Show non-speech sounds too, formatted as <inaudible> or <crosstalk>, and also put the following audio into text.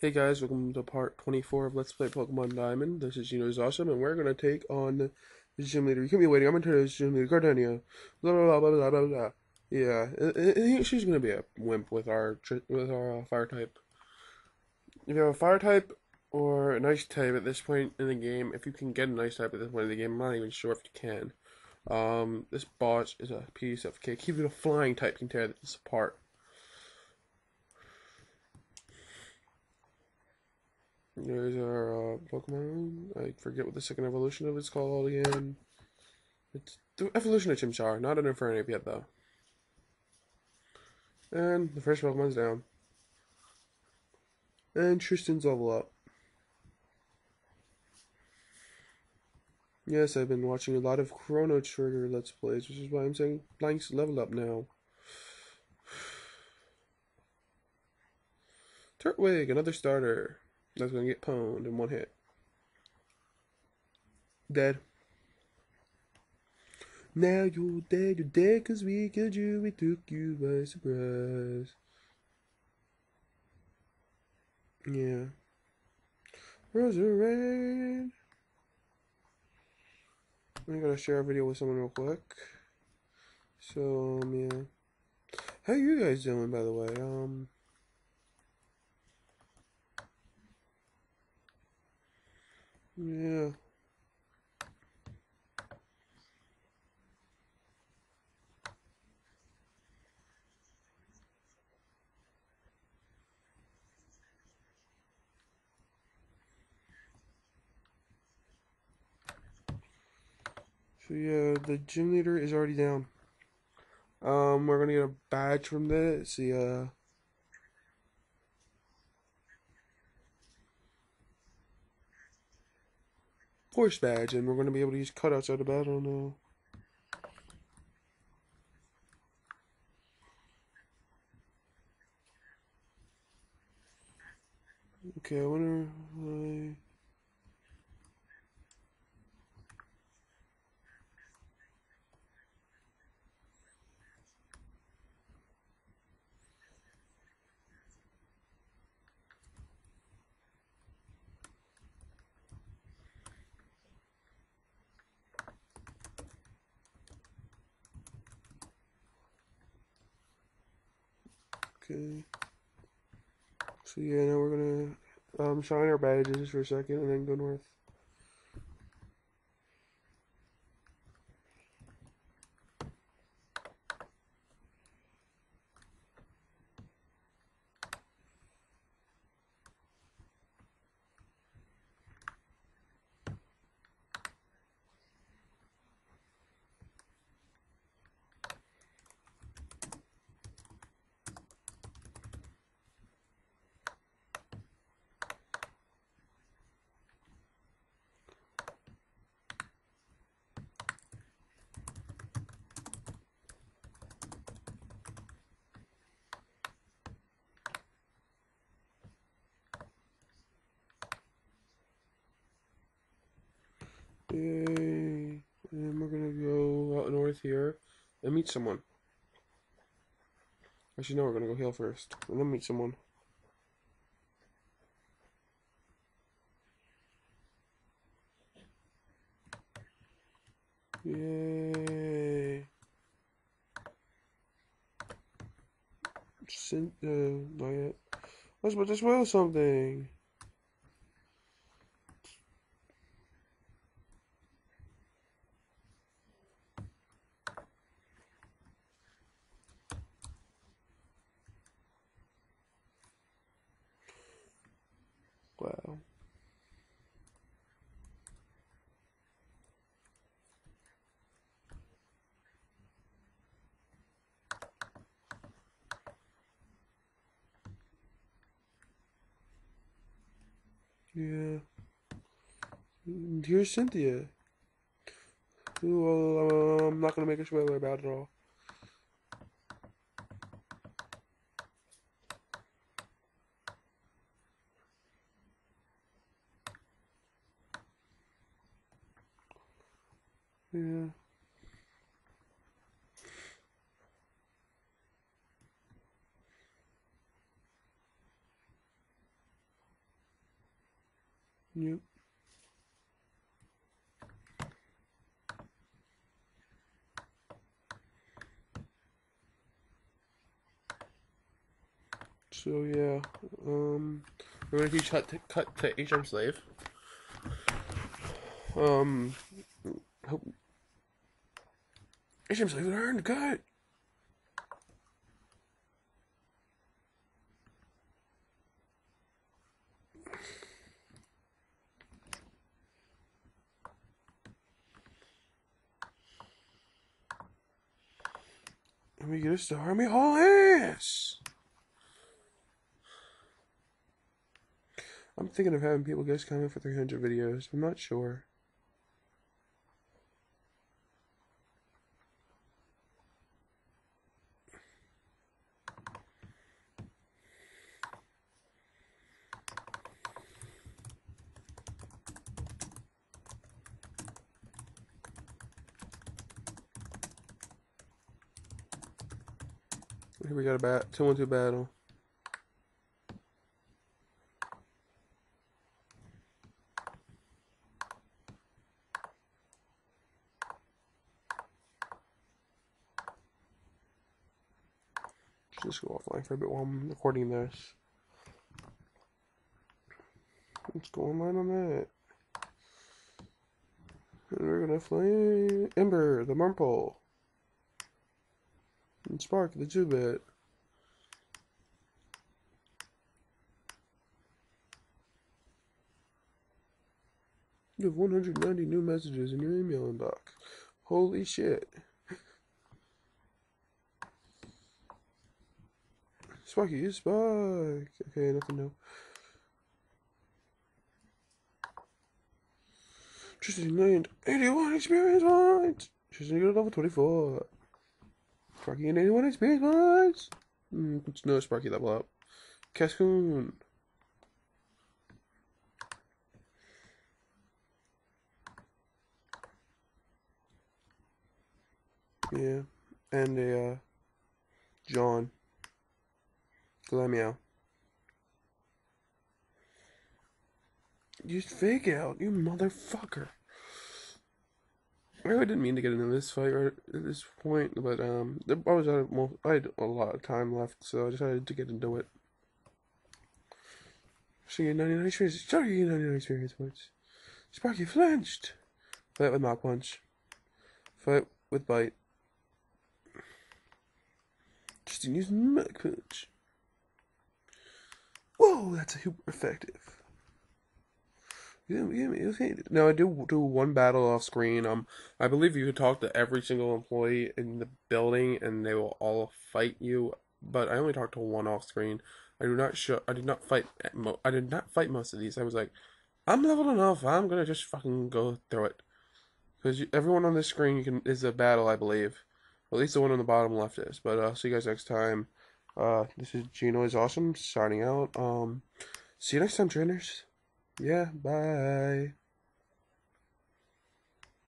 Hey guys, welcome to part 24 of Let's Play Pokemon Diamond. This is Gino's Awesome, and we're gonna take on the gym leader. You can be waiting. I'm gonna turn this gym leader, Gardenia. Blah blah blah blah blah blah. Yeah, uh, she's gonna be a wimp with our with our uh, fire type. If you have a fire type or an ice type at this point in the game, if you can get an ice type at this point in the game, I'm not even sure if you can. Um, this boss is a piece of cake. Even a flying type can tear this apart. There's our uh, Pokemon. I forget what the second evolution of it's called again. It's the evolution of Chimchar, not an Infernape yet though. And the first Pokemon's down. And Tristan's level up. Yes, I've been watching a lot of Chrono Trigger Let's Plays, which is why I'm saying Blank's level up now. <sighs> Turtwig, another starter. That's gonna get pwned in one hit. Dead. Now you're dead, you're dead cause we killed you, we took you by surprise. Yeah. Resurrect. I'm gonna share a video with someone real quick. So, um, yeah. How you guys doing, by the way? Um, Yeah. So yeah, the gym leader is already down. Um, we're gonna get a badge from this. See, uh, forest badge, and we're going to be able to use cutouts out of battle now. Okay, I wonder why. Okay. So yeah, now we're gonna um, shine our badges for a second and then go north. Yay. And we're gonna go out north here and meet someone. Actually, no, we're gonna go heal first and then meet someone. Yay. Sent, uh, not yet. I was about to spoil something. Yeah. Here's Cynthia. Well, I'm not gonna make a spoiler about it all. Yeah. Yep. So yeah, um, we're gonna teach cut to cut to HM slave. Um, hope HM slave learn to cut. And me get a star me whole ass. I'm thinking of having people guest comment for 300 videos. I'm not sure. Here we got a bat, two one two battle. Just go offline for a bit while I'm recording this. Let's go online on that. And we're gonna fly Ember, the Murple. And Spark, the Zubat. You have 190 new messages in your email inbox. Holy shit. Sparky, you Spark. Okay, nothing new. Tristan gained 81 experience points. Tristan got level 24. Sparky gained 81 experience points. Mm, no Sparky level up. Cascoon. Yeah. And a, uh, John. Glameow. You fake out, you motherfucker. I really didn't mean to get into this fight right at this point, but um, I was out of, I had a lot of time left, so I decided to get into it. She get 99 experience. Get 99 experience points. Sparky flinched. Fight with Mach Punch. Fight with Bite. Just use Mach Punch. Whoa, that's a super effective. Now I do do one battle off screen. Um, I believe you could talk to every single employee in the building, and they will all fight you. But I only talked to one off screen. I do not show. I did not fight. Mo- I did not fight most of these. I was like, I'm leveled enough. I'm gonna just fucking go through it. Because everyone on this screen can is a battle, I believe. At least the one on the bottom left is. But I'll uh, see you guys next time. Uh, this is Gino is awesome signing out. Um, see you next time, trainers. Yeah, bye.